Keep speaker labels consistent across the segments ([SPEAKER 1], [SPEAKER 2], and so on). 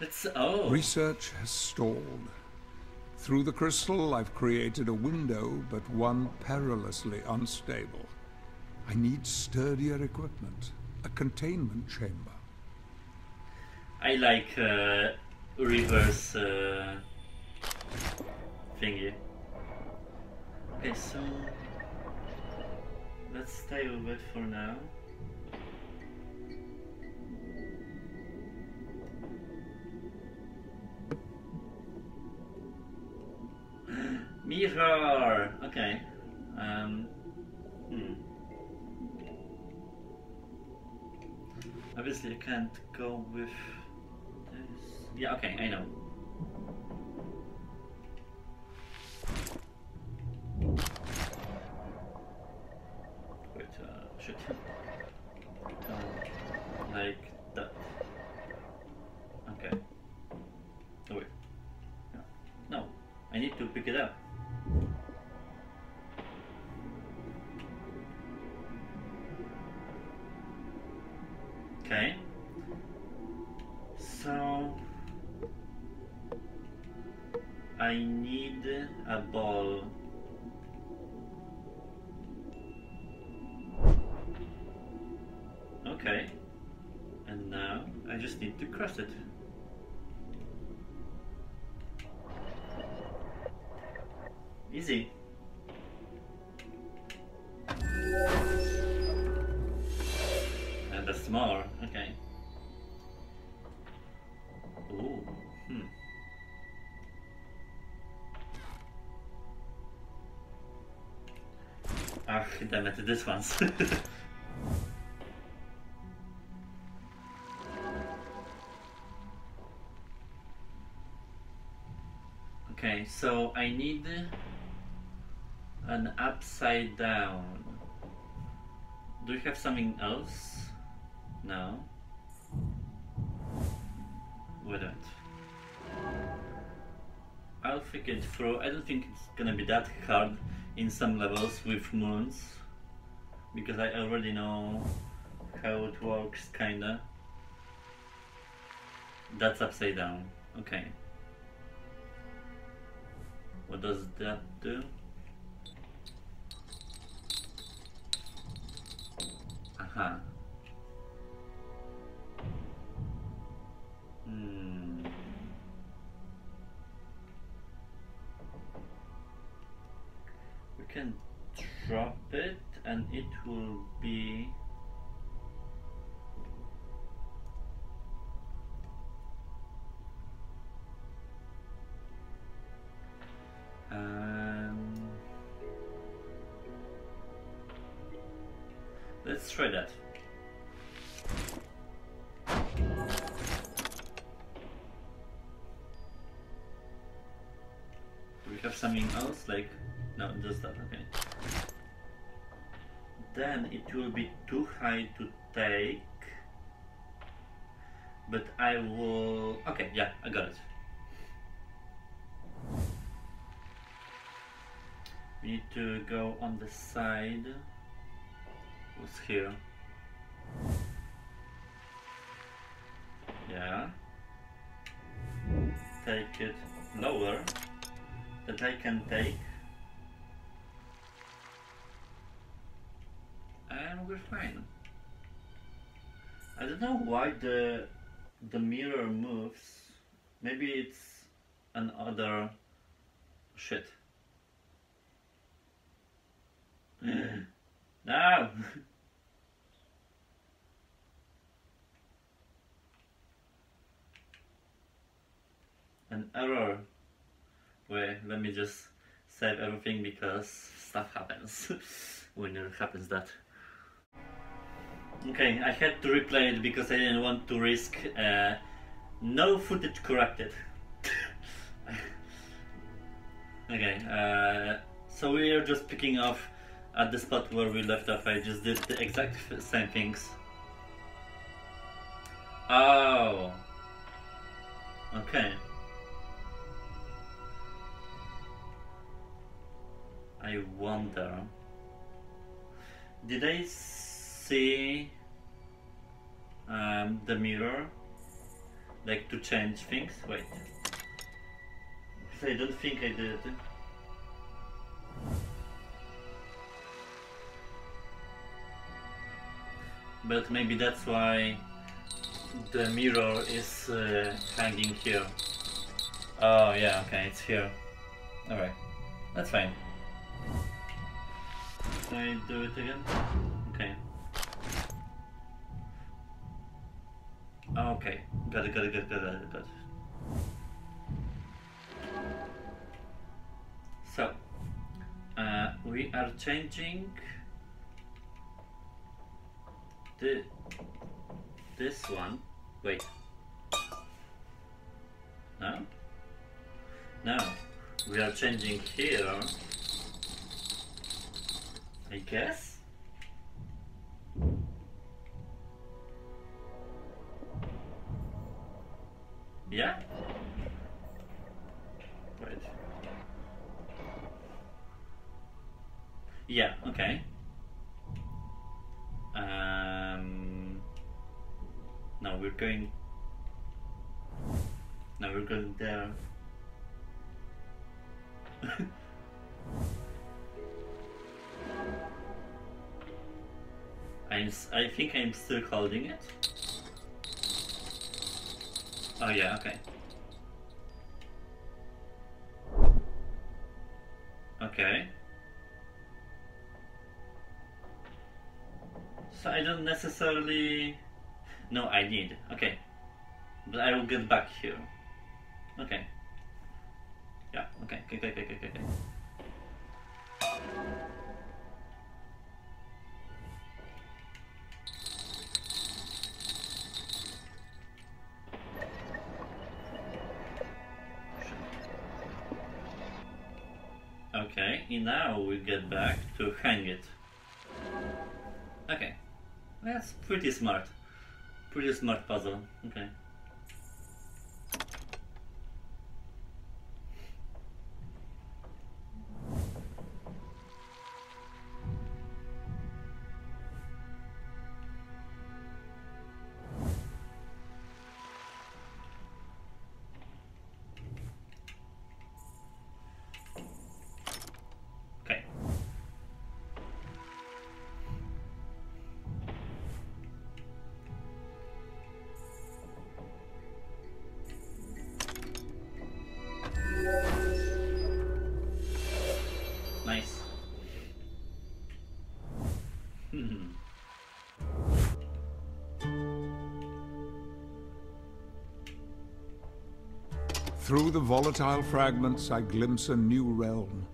[SPEAKER 1] It's oh.
[SPEAKER 2] Research has stalled. Through the crystal, I've created a window, but one perilously unstable. I need sturdier equipment, a containment chamber.
[SPEAKER 1] I like uh, reverse uh, thingy. Okay, so let's stay with it for now. Mirror! Okay. Um, hmm. Obviously, you can't go with this. Yeah, okay, I know. Okay. And now I just need to cross it. Easy. And that's smaller. Okay. Ooh. Hmm. Ah, damn it, this one's. upside down. Do you have something else? No. We don't. I'll think it through. I don't think it's gonna be that hard in some levels with moons because I already know how it works kinda. That's upside down. Okay. What does that do? Aha. Hmm. We can drop it and it will be something else? Like, no, just that, okay. Then it will be too high to take. But I will... Okay, yeah, I got it. We need to go on the side. What's here? Yeah. Take it lower. That I can take. And we're fine. I don't know why the the mirror moves. Maybe it's another shit. no! An error. Wait, let me just save everything because stuff happens when it happens that. Okay, I had to replay it because I didn't want to risk uh, no footage corrected. okay, uh, so we are just picking off at the spot where we left off. I just did the exact same things. Oh. Okay. I wonder. Did I see um, the mirror? Like to change things? Wait. I don't think I did. But maybe that's why the mirror is uh, hanging here. Oh yeah, okay, it's here. Alright, that's fine. Can I do it again? Okay. Okay, got it, got it, got it, got it, got it. So, uh, we are changing the this one. Wait. No? No. We are changing here. I guess? Yeah? Wait. Yeah, okay. Um, now we're going. Now we're going there. I'm, I think I'm still holding it. Oh yeah, okay. Okay. So I don't necessarily... No, I need. Okay. But I will get back here. Okay. Yeah, okay, okay, okay, okay, okay, okay. Now we get back to hang it. Okay. That's pretty smart. Pretty smart puzzle. Okay.
[SPEAKER 2] Through the volatile fragments, I glimpse a new realm.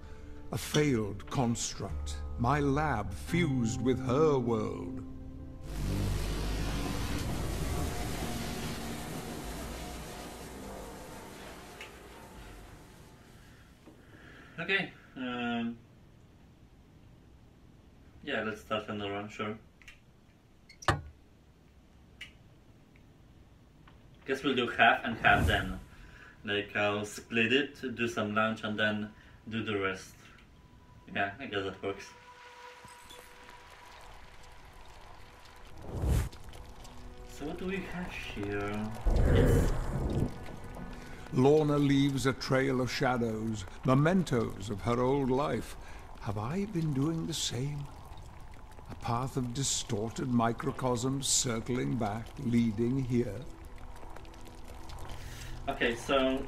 [SPEAKER 2] A failed construct. My lab fused with her world.
[SPEAKER 1] Okay. Um, yeah, let's start another one, sure. Guess we'll do half and half then. Like I'll split it, do some lunch, and then do the rest. Yeah, I guess that works. So what do we have here? Yes.
[SPEAKER 2] Lorna leaves a trail of shadows, mementos of her old life. Have I been doing the same? A path of distorted microcosms circling back, leading here.
[SPEAKER 1] Okay, so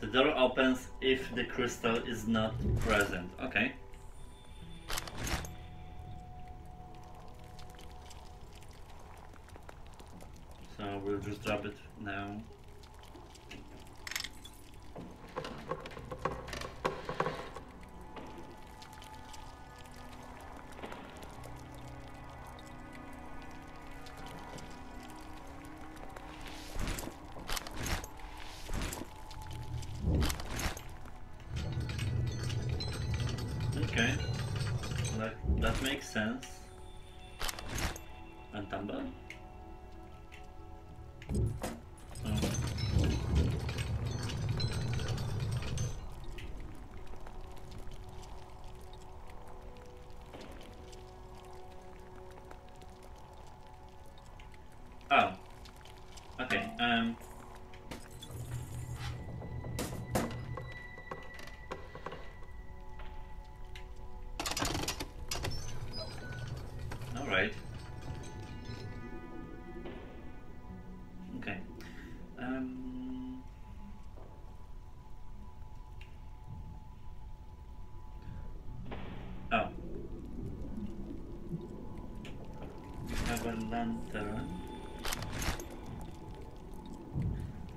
[SPEAKER 1] the door opens if the crystal is not present. Okay. We'll just drop it now. Lantern.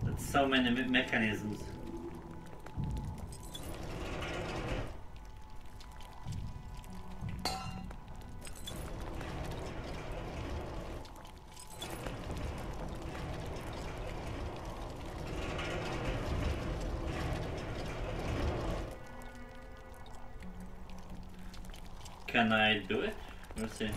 [SPEAKER 1] That's so many me mechanisms. Can I do it? Let's see.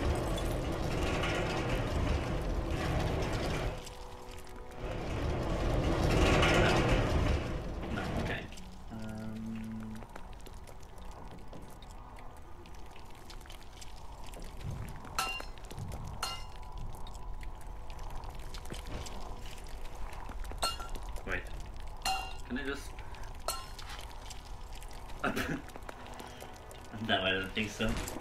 [SPEAKER 1] Think so.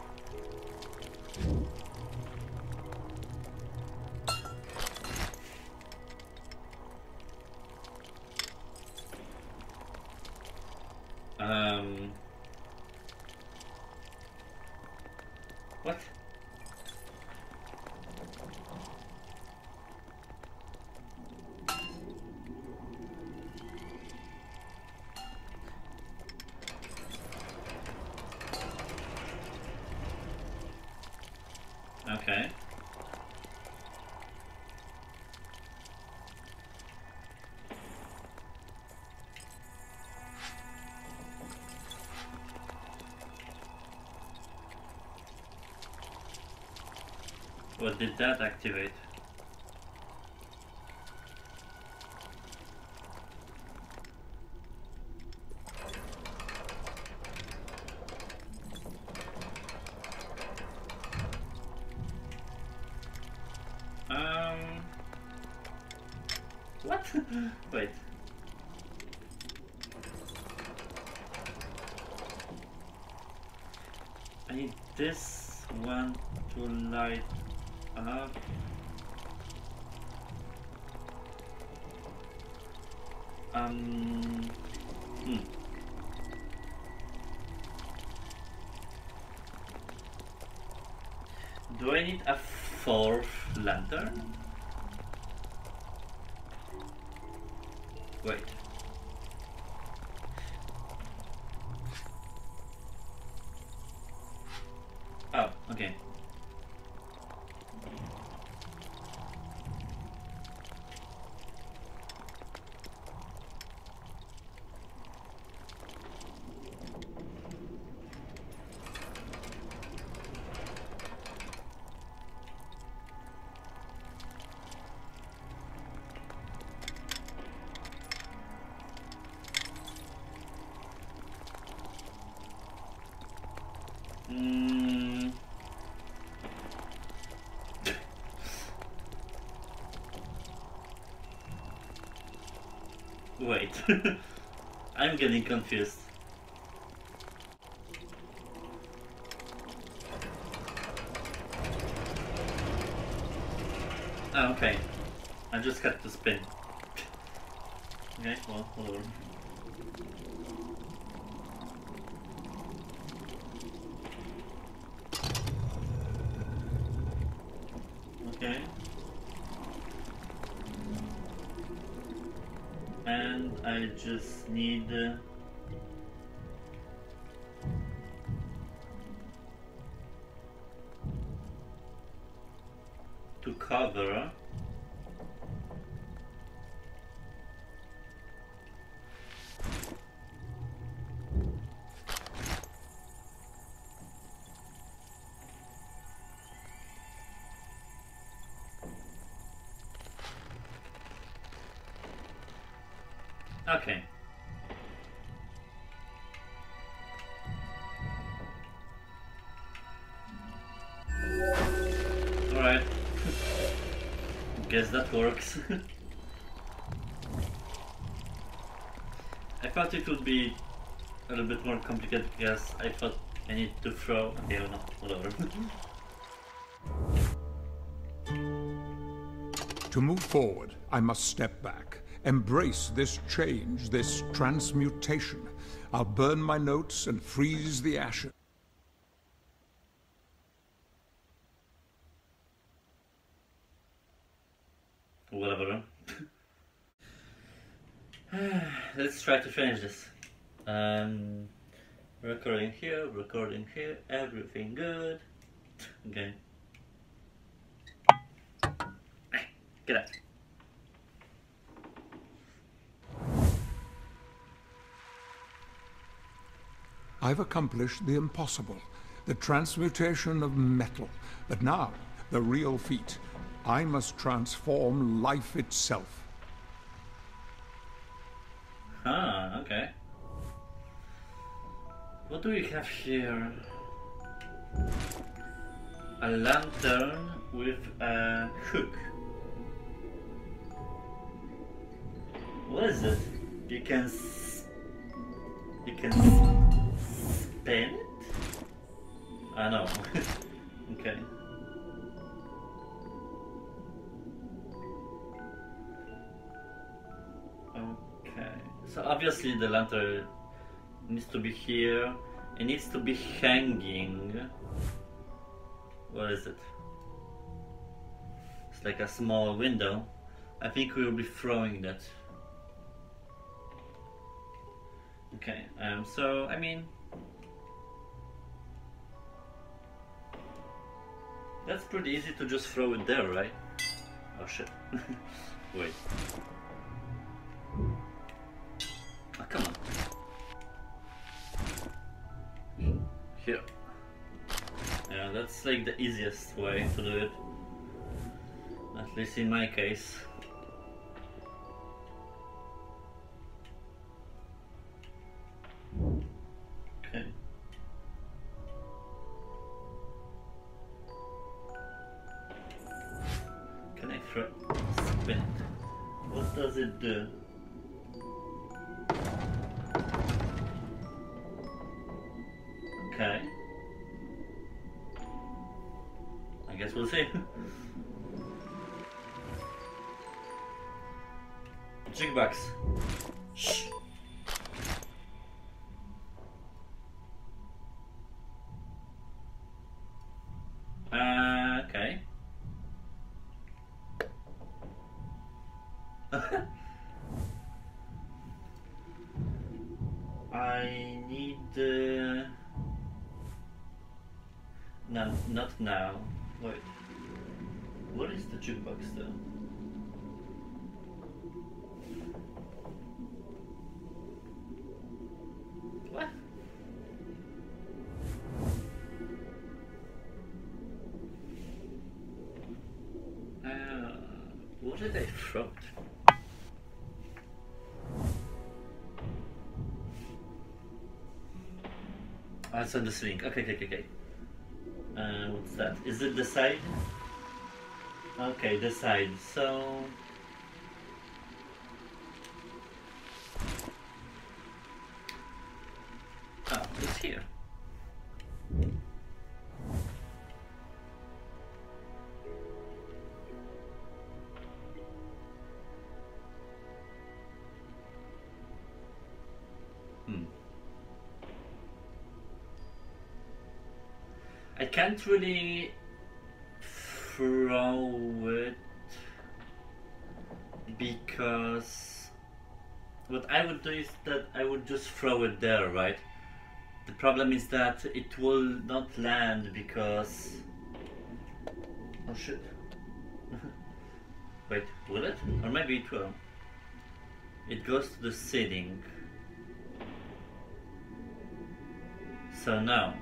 [SPEAKER 1] What did that activate? Um. Hmm. Do I need a fourth lantern? Wait. Mm. Wait. I'm getting confused. cover. Okay. Guess that works. I thought it would be a little bit more complicated because I thought I need to throw. Okay, no, whatever.
[SPEAKER 2] To move forward, I must step back. Embrace this change, this transmutation. I'll burn my notes and freeze the ashes.
[SPEAKER 1] Whatever. Let's try to finish this. Um, recording here, recording here, everything good. Okay. Get out.
[SPEAKER 2] I've accomplished the impossible, the transmutation of metal. But now, the real feat. I must transform life itself.
[SPEAKER 1] Ah, okay. What do we have here? A lantern with a hook. What is it? You can you can spin it? I know. okay. So obviously the lantern needs to be here. It needs to be hanging. What is it? It's like a small window. I think we will be throwing that. Okay, um, so I mean, that's pretty easy to just throw it there, right? Oh shit. Wait. Here. Yeah, that's like the easiest way to do it. At least in my case. Okay. Can I throw spin it? What does it do? Uh... No, not now. Wait. What is the jukebox though? On this link. Okay, okay, okay, okay. Uh, what's that? Is it the side? Okay, the side. So. I can't really throw it because what I would do is that I would just throw it there, right? The problem is that it will not land because oh shit. Wait, will it? Or maybe it will. It goes to the ceiling. So now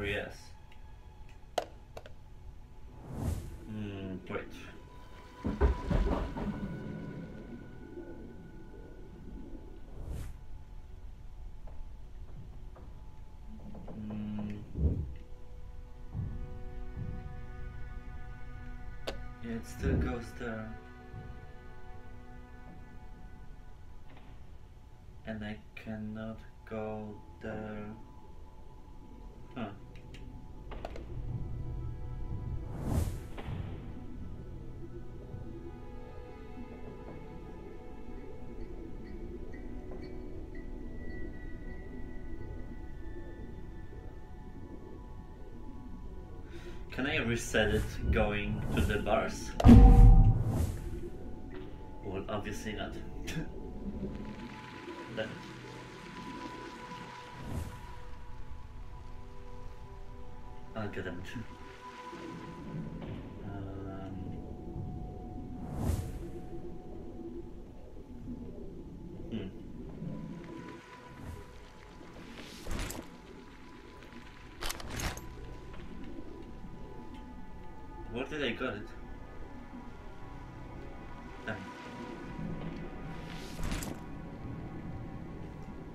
[SPEAKER 1] Oh yes. Mm, wait. Mm. It still goes there. And I cannot go there. Reset it going to the bars? Well, obviously not. I'll get them. um, Where I got it? Damn.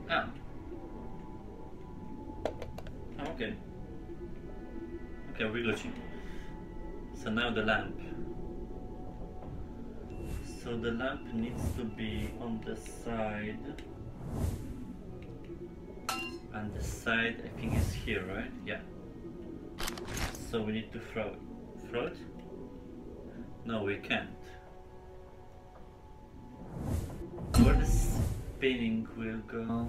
[SPEAKER 1] Ah. Oh, okay. Okay, we got you. So now the lamp. So the lamp needs to be on the side. And the side I think is here, right? Yeah. So we need to throw it. Throw it? No, we can't. Where the spinning will go?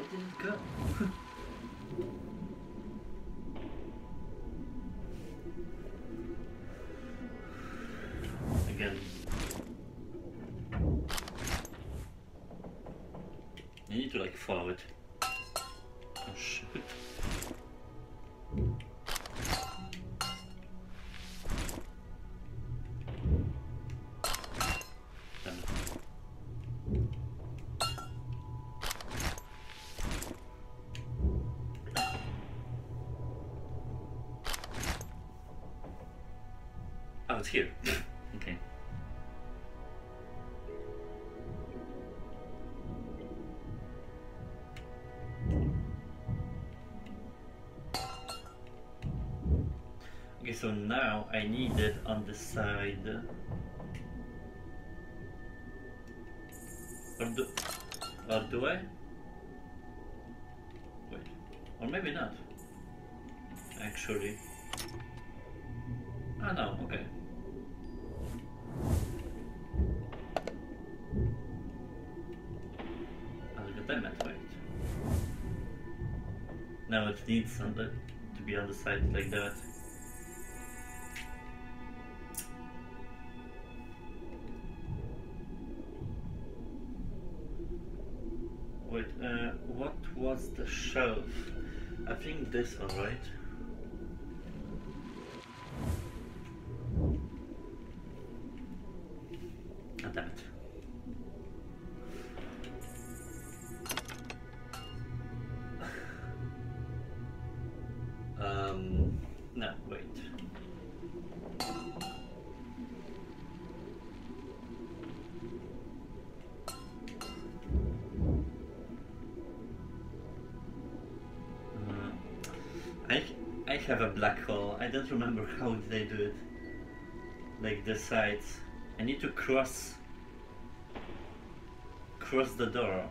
[SPEAKER 1] Where did it go? Again. You need to like follow it. Oh shit. I need it on the side. Or do, or do I? Wait, or maybe not. Actually. Ah no, okay. At right. Now it needs to be on the side like that. Shelf? I think this one, I I have a black hole. I don't remember how they do it. Like the sides. I need to cross cross the door.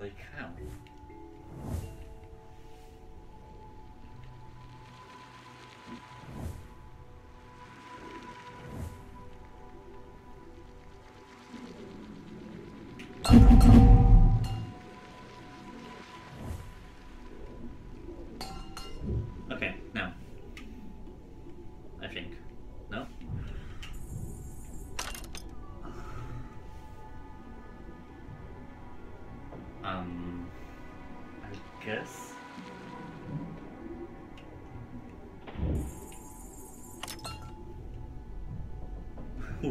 [SPEAKER 1] Like how? How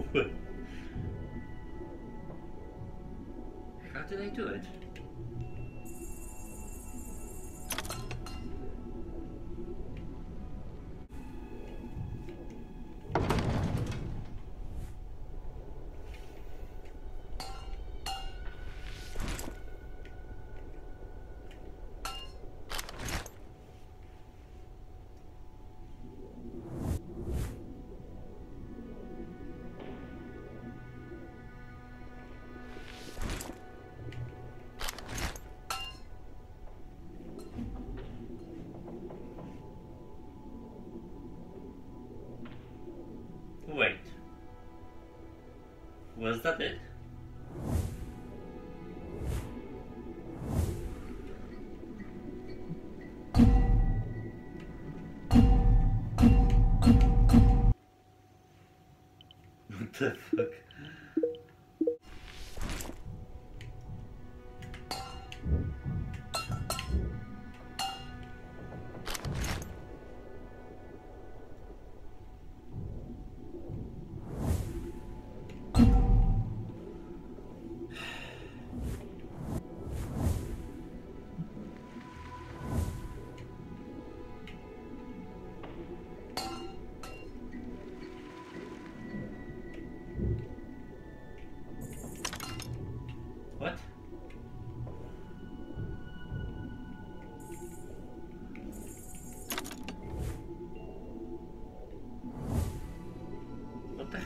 [SPEAKER 1] did I do it? Was that it? What the fuck?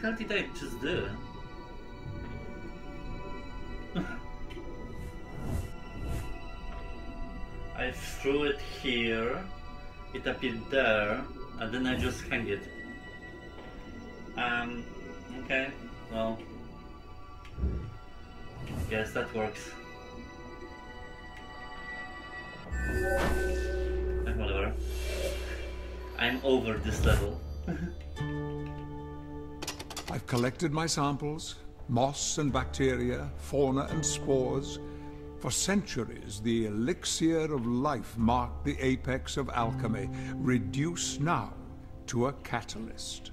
[SPEAKER 1] Hell did I just do? I threw it here, it appeared there, and then I just hang it. Um, okay, well, Yes, that works. Eh, Whatever. I'm over this level.
[SPEAKER 2] I've collected my samples, moss and bacteria, fauna and spores. For centuries, the elixir of life marked the apex of alchemy, reduced now to a catalyst.